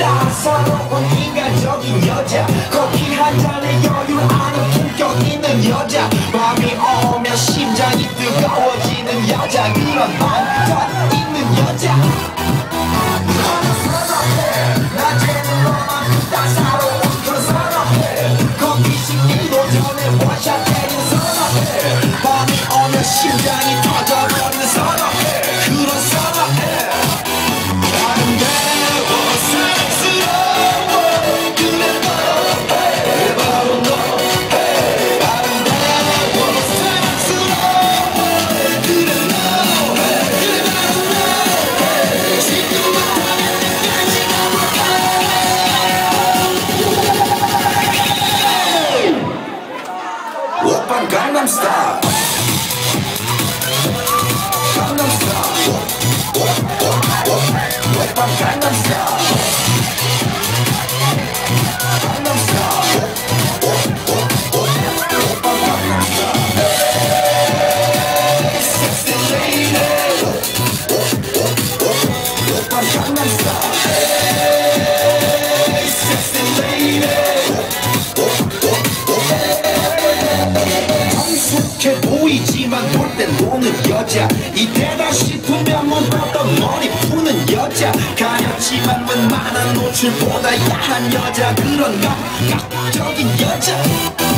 따사로운 인간적인 여자. 커피 한 잔에 여유를 아는 품격 있는 여자. 밤이 오면 심장이 뜨거워지는 여자. 그런 반전 있는 여자 Gangnam Style. 보이지만 볼땐 노는 여자. 이때다 싶으면 못 봤던 머리 푸는 여자. 가렸지만 웬만한 노출보다 야한 여자. 그런 감각적인 여자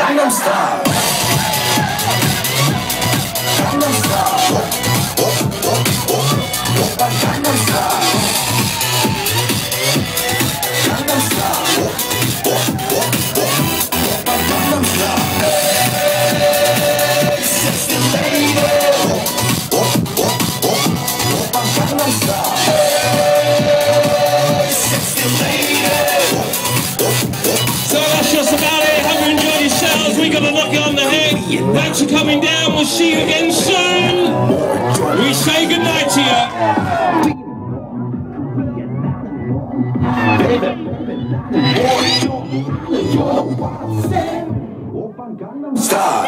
가볼까 오빤 강남스타일 강남스타일 오빤 강남스타일 강남스타일 오빤 강남스타일 Sexy lady 오빤 강남스타일 Sexy lady So got to knock on the head. Thanks for coming down. We'll see you again soon. We say goodnight to you. Stop.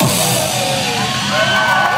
Vai!